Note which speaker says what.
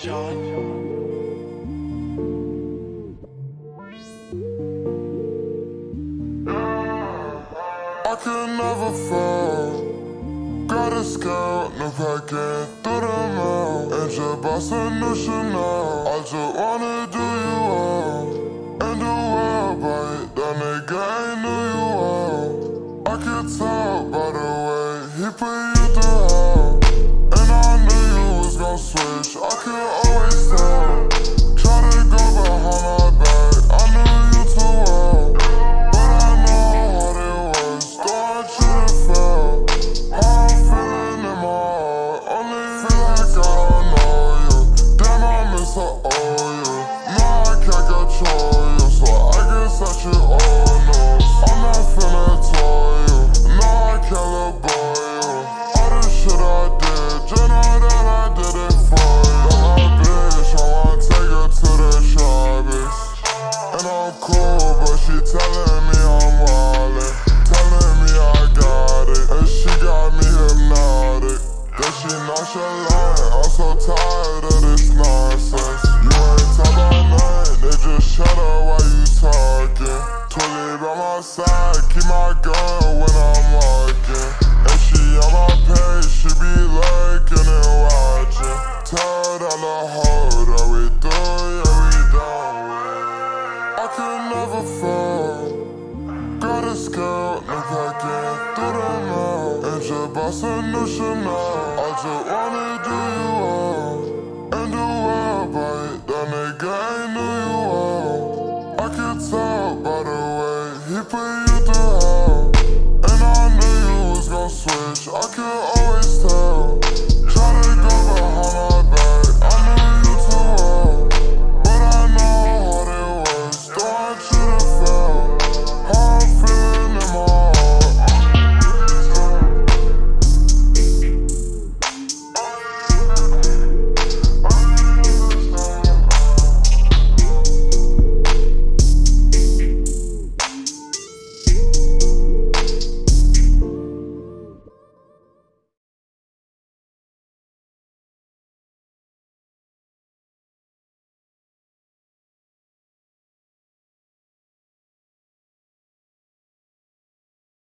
Speaker 1: John.
Speaker 2: I could never fall. Got a scout, no packing through the mall. And your boss a new Chanel. I just wanna do you all. And do well by it, that nigga ain't knew you all. I could tell by the way he put cool, but she telling I it, that he put you through. And I knew you was gon' switch. I could